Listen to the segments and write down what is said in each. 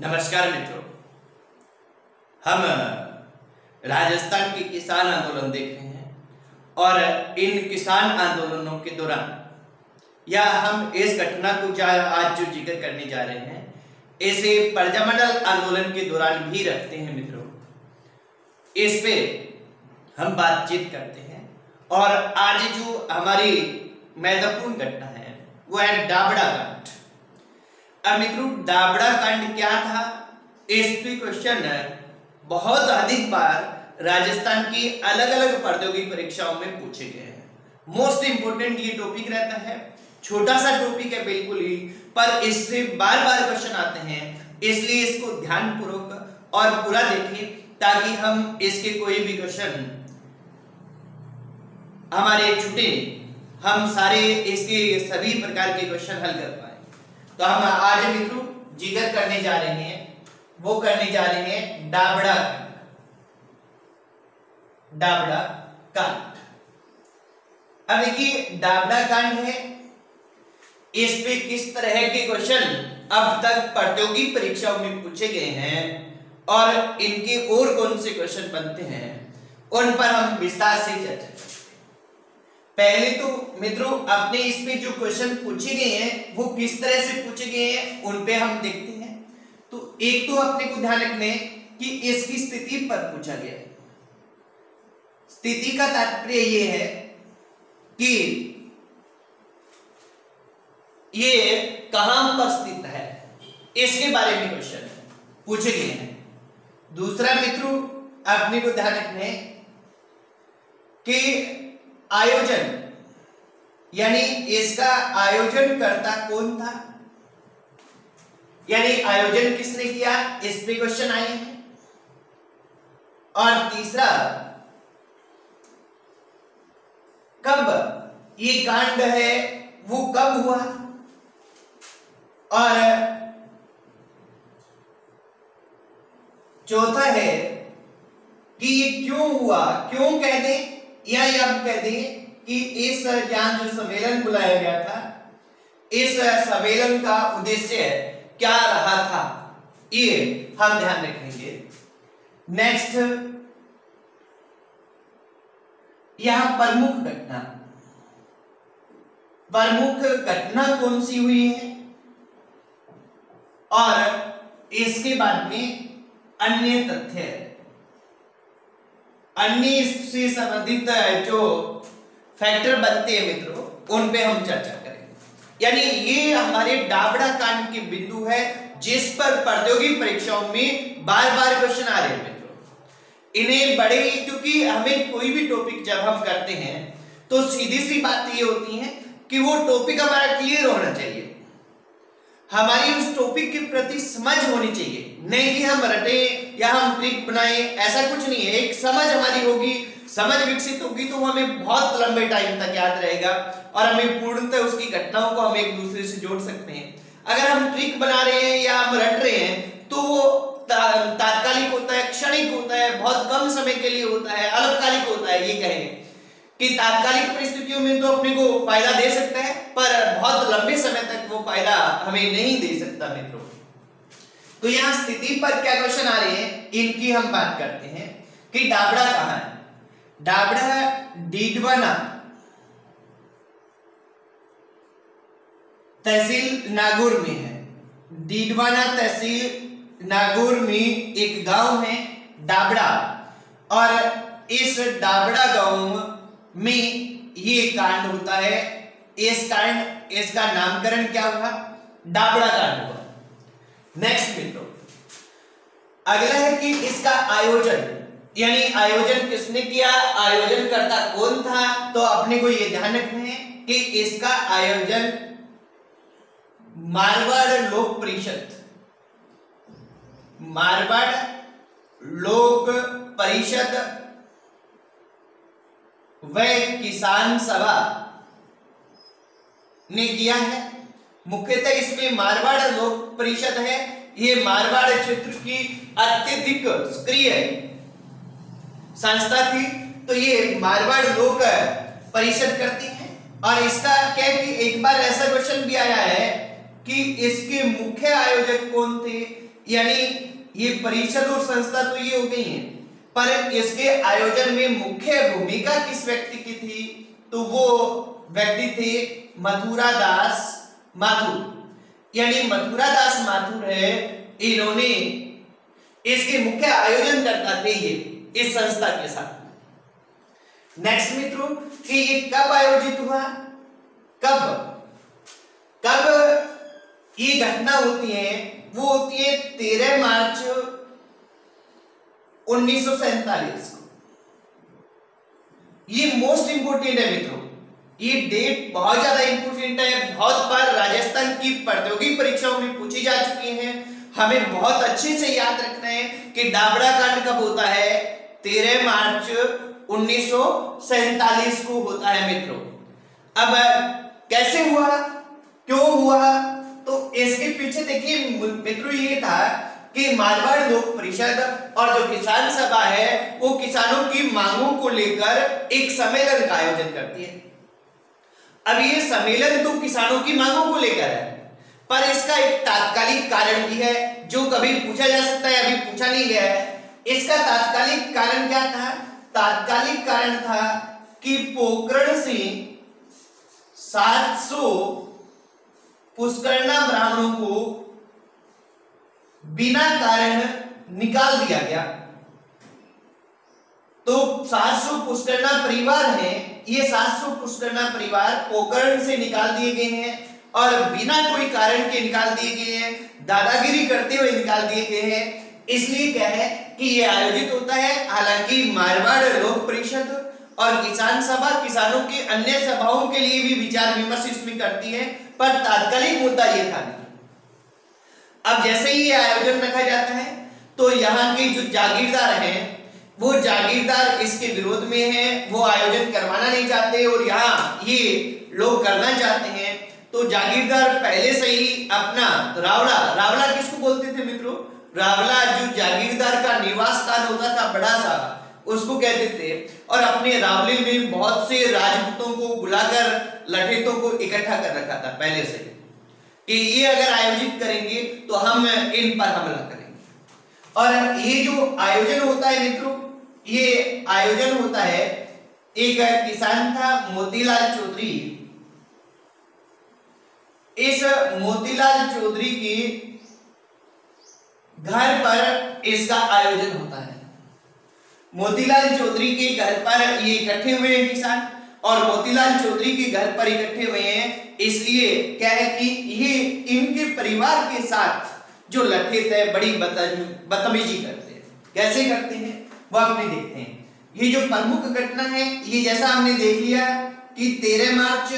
नमस्कार मित्रों। हम राजस्थान के किसान आंदोलन देख रहे हैं और इन किसान आंदोलनों के दौरान या हम इस घटना को आज जो ज़िक्र करने जा रहे हैं, इसे प्रजामंडल आंदोलन के दौरान भी रखते हैं मित्रों। इस पे हम बातचीत करते हैं और आज जो हमारी महत्वपूर्ण घटना है, वो है डाबड़ा कांड अब मित्रों डाबड़ा कांड क्या था? इस पे क्वेश्चन बहुत अधिक बार राजस्थान की अलग अलग प्रतियोगी परीक्षाओं में पूछे गए हैं। मोस्ट इंपोर्टेंट ये टॉपिक रहता है। छोटा सा टॉपिक है बिल्कुल ही, पर इससे बार बार क्वेश्चन आते हैं। इसलिए इसको ध्यान पूर्वक और पूरा देखें, ताकि हम इसके कोई भी क्वेश्चन हमारे छुटे। हम सारे इसके सभी प्रकार के क्वेश्चन हल कर पाए। तो हम आज मित्रों ज़िक्र करने जा रहे हैं, वो करने जा रहे हैं, डाबड़ा डाबड़ा कांड। अब देखिए, डाबड़ा कांड है, इस पे किस तरह के क्वेश्चन अब तक प्रतियोगी परीक्षाओं में पूछे गए हैं, और इनके और कौन से क्वेश्चन बनते हैं, उन पर हम विस्तार से चर्चा पहले तो मित्रों, अपने इसमें जो क्वेश्चन पूछे गए हैं, वो किस तरह से पूछे गए हैं, उन पे हम देखते हैं। तो एक तो अपने को ध्यान रखने कि इसकी स्थिति पर पूछा गया है। स्थिति का तात्पर्य ये है कि ये कहाँ पर स्थित है, इसके बारे में क्वेश्चन पूछे गए हैं। दूसरा मित्रों, अपने को ध्यान रखने कि आयोजन। यानी इसका आयोजन करता कौन था? यानी आयोजन किसने किया? इस पे क्वेश्चन आए हैं। और तीसरा, कब ये कांड है, वो कब हुआ? और चौथा है कि ये क्यों हुआ? क्यों कह दे? या ये आप कह दें कि इस ज्ञान जो सम्मेलन बुलाया गया था, इस सम्मेलन का उद्देश्य क्या रहा था, ये हम ध्यान रखेंगे। नेक्स्ट यहाँ प्रमुख घटना। प्रमुख घटना कौन सी हुई है? और इसके बाद में अन्य तथ्य अन्य से संबंधित जो फैक्टर बनते हैं मित्रों, उन पे हम चर्चा करेंगे। यानी ये हमारे डाबड़ा कांड के बिंदु है, जिस पर प्रतियोगी परीक्षाओं में बार बार क्वेश्चन आ रहे हैं मित्रों। इन्हें बड़े, क्योंकि हमें कोई भी टॉपिक जब हम करते हैं तो सीधी सी बात ये होती है कि वो टॉपिक हमारा क्लियर होना चाहिए। हमारी उस टॉपिक के प्रति समझ होनी चाहिए। नहीं कि हम रटे या हम ट्रिक बनाए, ऐसा कुछ नहीं है। एक समझ हमारी होगी, समझ विकसित होगी तो हमें बहुत लंबे टाइम तक याद रहेगा और हमें पूर्णतः उसकी घटनाओं को हम एक दूसरे से जोड़ सकते हैं। अगर हम ट्रिक बना रहे हैं या हम रट रहे हैं तो वो तात्कालिक होता है, क्षणिक होता है, बहुत कम समय के लिए होता है, अल्पकालिक होता है, ये कहेंगे कि तात्कालिक परिस्थितियों में तो अपने को फ़ायदा दे सकता है, पर बहुत लंबे समय तक वो फ़ायदा हमें नहीं दे सकता मित्रों। तो यहाँ स्थिति पर क्या क्वेश्चन आ रहे हैं? इनकी हम बात करते हैं कि डाबड़ा कहाँ है? डाबड़ा डीडवाना तहसील नागौर में है। डीडवाना तहसील नागौर में एक गाँव है, डाबड़ा। और इस डाबड़ा गाँव में ये कांड होता है। इस कांड, इसका नामकरण क्या हुआ? डाबड़ा कांड हुआ। नेक्स्ट मित्रों अगला है कि इसका आयोजन, यानी आयोजन किसने किया? आयोजन करता कौन था? तो अपने को यह ध्यान रखना है कि इसका आयोजन मारवाड़ लोक परिषद, मारवाड़ लोक परिषद व किसान सभा ने किया है। मुख्यतः इसमें मारवाड़ लोक परिषद है। ये मारवाड़ क्षेत्र की अत्यधिक सक्रिय संस्था थी। तो ये मारवाड़ लोक परिषद करती है। और इसका क्या कि एक बार ऐसा क्वेश्चन भी आया है कि इसके मुख्य आयोजक कौन थे? यानी ये परिषद और संस्था तो ये हो गई है। पर इसके आयोजन में मुख्य भूमिका किस व्यक्ति की थी? तो वो व्यक्ति थे मथुरा दास। माथुर। यानी मथुरा दास माथुर है, इन्होंने इसके मुख्य आयोजन करता थे ये, इस संस्था के साथ। नेक्स्ट मित्रों, कि ये कब आयोजित हुआ? कब? कब ये घटना होती है? वो होती है तेरह मार्च उन्नीस को। ये मोस्ट इंपोर्टेंट है मित्रों। ये डेट बहुत ज़्यादा इंपोर्टेंट है। बहुत बार राजस्थान की प्रतियोगी परीक्षाओं में पूछी जा चुकी है। हमें बहुत अच्छे से याद रखना है कि डाबड़ा कांड कब होता है? तेरह मार्च उन्नीस को होता है मित्रों। अब कैसे हुआ? क्यों हुआ? तो इसके पीछे देखिए मित्रों, ये था कि मारवाड़ लोक परिषद और जो किसान सभा है, वो किसानों की मांगों को लेकर एक सम्मेलन का आयोजन करती है। अब ये सम्मेलन तो किसानों की मांगों को लेकर है, पर इसका एक तात्कालिक कारण भी है, जो कभी पूछा जा सकता है, अभी पूछा नहीं गया है। इसका तात्कालिक कारण क्या था? तात्कालिक कारण था कि पोकरण से 700 पुष्करणा ब्राह्मणों को बिना कारण निकाल दिया गया। तो 700 पुष्करणा परिवार है ये 700 पुष्करणा परिवार पोकरण से निकाल दिए गए हैं और बिना कोई कारण के निकाल दिए गए हैं, दादागिरी करते हुए निकाल दिए गए हैं। इसलिए क्या है कि ये आयोजित होता है, हालाँकि मारवाड़ लोक परिषद और किसान सभा किसानों की अन्य सभाओं के लिए भी विचार विमर्श इसमें करती है, पर तात्कालिक मुद्दा ये था अब जैसे ही ये आयोजन रखा जाता है तो यहाँ के जो जागीरदार हैं वो जागीरदार इसके विरोध में है, वो आयोजन करवाना नहीं चाहते और यहाँ ये लोग करना चाहते हैं। तो जागीरदार पहले से ही अपना रावला रावला किसको बोलते थे मित्रों? रावला जो जागीरदार का निवास स्थान होता था बड़ा सा, उसको कहते थे। और अपने रावले में बहुत से राजपूतों को बुलाकर, लठेतों को इकट्ठा कर रखा था पहले से कि ये अगर आयोजित करेंगे तो हम इन पर हमला करेंगे। और ये जो आयोजन होता है मित्रों ये आयोजन होता है, एक किसान था मोतीलाल चौधरी। इस मोतीलाल चौधरी की घर पर इसका आयोजन होता है। मोतीलाल चौधरी के घर पर ये इकट्ठे हुए हैं किसान, और मोतीलाल चौधरी के घर पर इकट्ठे हुए हैं, इसलिए क्या है कि ये इनके परिवार के साथ जो लठे थे बड़ी बदतमीजी करते हैं। कैसे करते हैं? वो अपने देखते हैं। ये जो प्रमुख घटना है, ये जैसा हमने देख लिया कि तेरह मार्च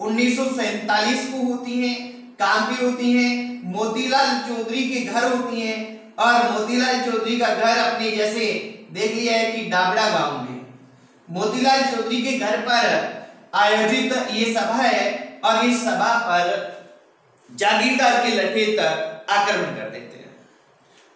उन्नीस को होती है कहाँ पे होती है, मोतीलाल चौधरी के घर होती है और मोतीलाल चौधरी का घर अपने जैसे देख लिया है कि डाबड़ा गाँव में। मोतीलाल चौधरी के घर पर आयोजित ये सभा है और इस सभा पर जागीरदार के लठेत आक्रमण कर देते हैं।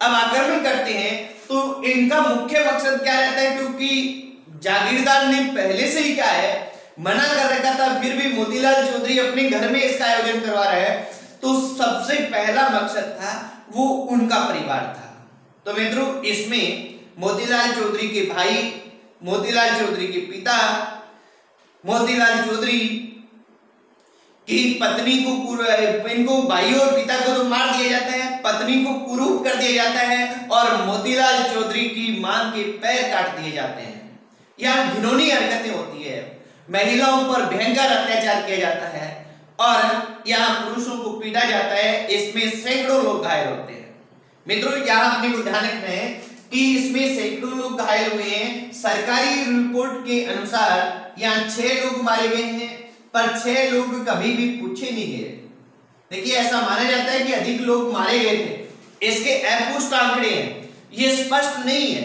अब आक्रमण करते हैं तो इनका मुख्य मकसद क्या रहता है? क्योंकि जागीरदार ने पहले से ही क्या है, मना कर रखा था, फिर भी मोतीलाल चौधरी अपने घर में इसका आयोजन करवा रहे हैं। तो सबसे पहला मकसद था, वो उनका परिवार था। तो मित्रों, इसमें मोतीलाल चौधरी के भाई, मोतीलाल चौधरी के पिता, मोतीलाल चौधरी की पत्नी को इनको भाई और पिता को तो मार दिया जाता है, पत्नी को कुरूप कर दिया जाता है और मोतीलाल चौधरी की माँ के पैर काट दिए जाते हैं। यहाँ घिनौनी हरकतें होती है। महिलाओं पर भयंकर अत्याचार किया जाता है और यहाँ पुरुषों को पीटा जाता है, इसमें सैकड़ों लोग घायल होते हैं। मित्रों, यहाँ अपने को ध्यान रखना है कि इसमें सैकड़ों लोग घायल हुए हैं। सरकारी रिपोर्ट के अनुसार यहाँ छह लोग मारे गए हैं। पर छह लोग कभी भी पूछे नहीं गए देखिए, ऐसा माना जाता है कि अधिक लोग मारे गए थे। इसके अपुष्ट आंकड़े हैं। ये स्पष्ट नहीं है,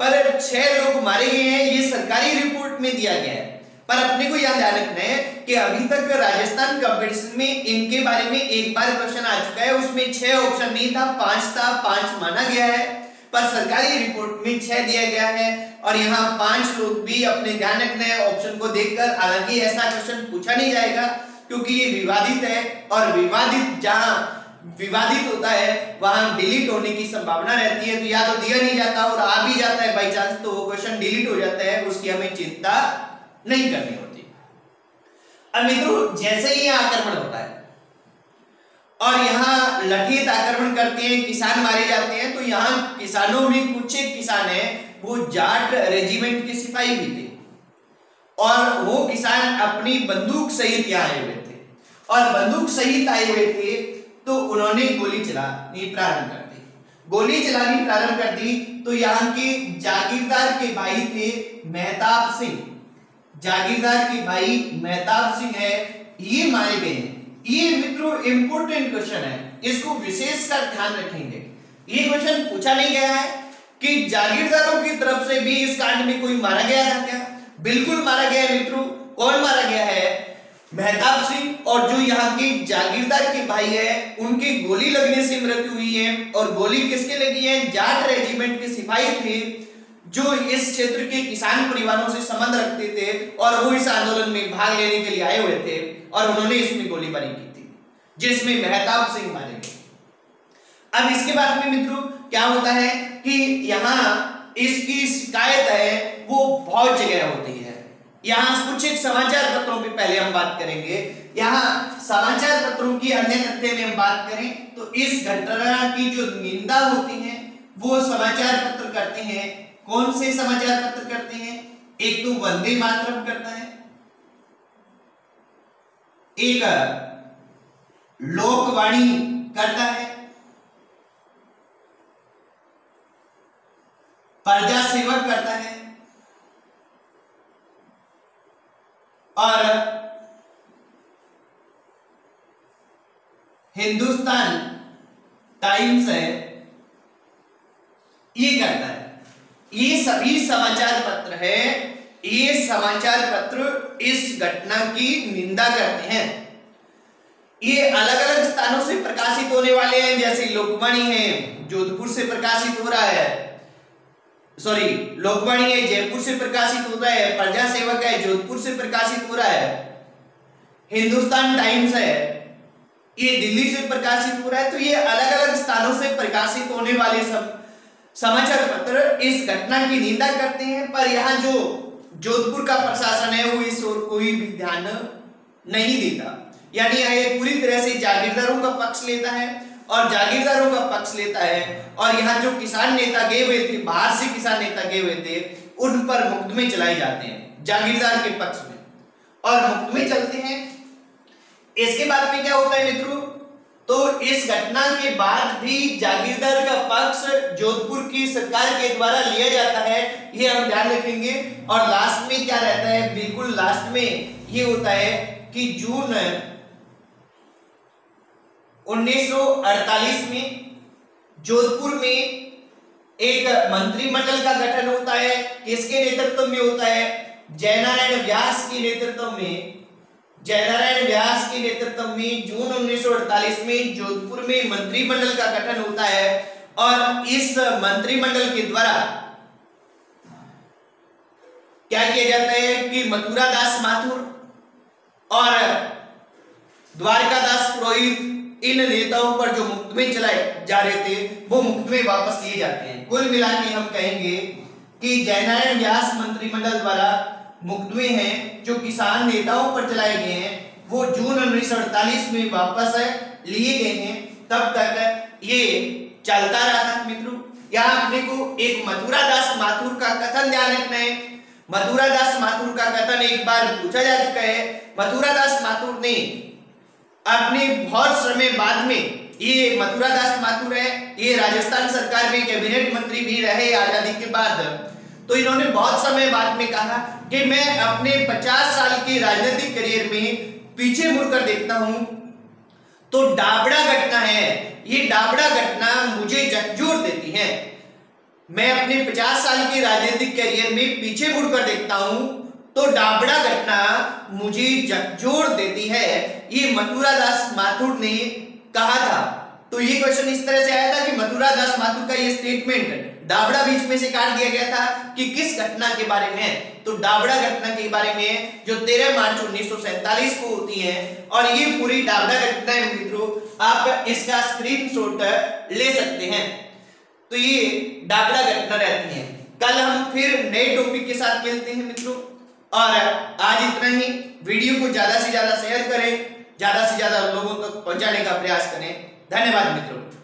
पर छह लोग मारे गए हैं, ये सरकारी रिपोर्ट में दिया गया है। पर अपने को याद ध्यान रखना है कि अभी तक राजस्थान कंपटीशन में इनके बारे में एक बार क्वेश्चन आ चुका है, उसमें छह ऑप्शन नहीं था, पाँच था, पाँच माना गया है। पर सरकारी रिपोर्ट में छह दिया गया है और यहाँ पाँच लोग भी अपने ध्यान रखना ऑप्शन को देखकर, हालाँकि ऐसा क्वेश्चन पूछा नहीं जाएगा, क्योंकि ये विवादित है और विवादित जहाँ विवादित होता है, वहाँ डिलीट होने की संभावना रहती है। तो या तो दिया नहीं जाता और आ भी जाता है बाई चांस तो वो क्वेश्चन डिलीट हो जाता है। उसकी हमें चिंता नहीं करनी होती। अब मित्रों, जैसे ही आक्रमण होता है और यहाँ लठित आक्रमण करते हैं, किसान मारे जाते हैं तो यहाँ किसानों में कुछ एक किसान है, वो जाट रेजिमेंट के सिपाही भी थे। और वो किसान अपनी बंदूक सहित यहाँ आए हुए थे। और बंदूक सहित आए हुए थे तो उन्होंने गोली चलानी प्रारंभ कर दी। गोली चलानी प्रारंभ कर दी तो यहाँ के जागीरदार के भाई थे मेहताब सिंह। जागीरदार के भाई मेहताब सिंह है, ये मारे गए हैं। ये मित्रों इंपोर्टेंट क्वेश्चन है। इसको विशेष कर ध्यान रखेंगे। ये क्वेश्चन पूछा नहीं गया है कि जागीरदारों की तरफ़ से भी इस कांड में कोई मारा गया था क्या? बिल्कुल मारा गया है मित्रों कौन मारा गया है? मेहताब सिंह और जो यहाँ के जागीरदार के भाई है, उनकी गोली लगने से मृत्यु हुई है और गोली किसके लगी है? जाट रेजिमेंट के सिपाही थे, जो इस क्षेत्र के किसान परिवारों से संबंध रखते थे और वो इस आंदोलन में भाग लेने के लिए आए हुए थे। और उन्होंने इसमें गोलीबारी की थी, जिसमें मेहताब सिंह मारे गए। अब इसके बाद में मित्रों, क्या होता है कि यहाँ इसकी शिकायत है, वो बहुत जगह होती है। यहाँ कुछ एक समाचार पत्रों पे पहले हम बात करेंगे। यहाँ समाचार पत्रों की अन्य तथ्य में हम बात करें तो इस घटना की जो निंदा होती है, वो समाचार पत्र करते हैं। कौन से समाचार पत्र करते हैं? एक तो वंदे मातरम करता है एक लोकवाणी करता है। प्रजा सेवक करता है। और हिंदुस्तान टाइम्स है, ये करता है। ये सभी समाचार पत्र है ये समाचार पत्र इस घटना की निंदा करते हैं। ये अलग अलग स्थानों से प्रकाशित होने वाले हैं, जैसे लोकवाणी है, जोधपुर से प्रकाशित हो रहा है। सॉरी लोकवाणी है, जयपुर से प्रकाशित होता है प्रजा सेवक है, जोधपुर से प्रकाशित हो रहा है। हिंदुस्तान टाइम्स है, ये दिल्ली से प्रकाशित हो रहा है तो ये अलग अलग स्थानों से प्रकाशित होने वाले सब समाचार पत्र इस घटना की निंदा करते हैं, पर यहाँ जो जोधपुर का प्रशासन है, वो इस ओर कोई भी ध्यान नहीं देता। यानी ये पूरी तरह से जागीरदारों का पक्ष लेता है और जागीरदारों का पक्ष लेता है और यहाँ जो किसान नेता गए हुए थे, बाहर से किसान नेता गए हुए थे, उन पर मुकदमे चलाए जाते हैं, जागीरदार के पक्ष में। और मुकदमे चलते हैं। इसके बाद में क्या होता है मित्रों? तो इस घटना के बाद भी जागीरदार का पक्ष जोधपुर की सरकार के द्वारा लिया जाता है, ये हम ध्यान रखेंगे। और लास्ट में क्या रहता है? बिल्कुल लास्ट में ये होता है कि जून 1948 में जोधपुर में एक मंत्रिमंडल का गठन होता है। किसके नेतृत्व में होता है? जयनारायण व्यास के नेतृत्व में। जयनारायण व्यास के नेतृत्व में जून 1948 में जोधपुर में मंत्रिमंडल का गठन होता है और इस मंत्रिमंडल के द्वारा क्या किया जाता है कि मथुरा दास माथुर और द्वारका दास पुरोहित इन नेताओं पर जो मुकदमे चलाए जा रहे थे, वो मुकदमे वापस लिए जाते हैं। कुल मिला के हम कहेंगे कि जयनारायण व्यास मंत्रिमंडल द्वारा मुकदमे हैं, जो किसान नेताओं पर चलाए गए हैं, वो जून उन्नीस में वापस लिए गए हैं। तब तक ये चलता रहा था मित्रों। यहाँ अपने को एक मथुरा दास माथुर का कथन ध्यान रखना है। मथुरा दास माथुर का कथन एक बार पूछा जा चुका है। मथुरा दास माथुर ने अपने बहुत समय बाद में ये मथुरा दास माथुर है, ये राजस्थान सरकार में कैबिनेट मंत्री भी रहे आज़ादी के बाद। तो इन्होंने बहुत समय बाद में कहा कि मैं अपने 50 साल के राजनीतिक करियर में पीछे मुड़कर देखता हूँ। तो डाबड़ा घटना है। ये डाबड़ा घटना मुझे झकझोर देती है। मैं अपने 50 साल के राजनीतिक करियर में पीछे मुड़कर देखता हूँ। तो डाबड़ा घटना मुझे झकझोर देती है। ये मथुरा दास माथुर ने कहा था। तो ये क्वेश्चन इस तरह से आया था कि मथुरा दास माथुर का ये स्टेटमेंट डाबड़ा बीच में से काट दिया गया था कि किस घटना के बारे में? तो डाबड़ा घटना के बारे में जो 13 मार्च उन्नीस को होती है और ये पूरी डाबड़ा घटना है मित्रों, आप इसका स्क्रीनशॉट ले सकते हैं। तो ये डाबड़ा घटना रहती है। कल हम फिर नए टॉपिक के साथ मिलते हैं मित्रों, और आज इतना ही। वीडियो को ज़्यादा से ज़्यादा शेयर करें, ज़्यादा से ज़्यादा लोगों तक तो पहुँचाने का प्रयास करें। धन्यवाद मित्रों।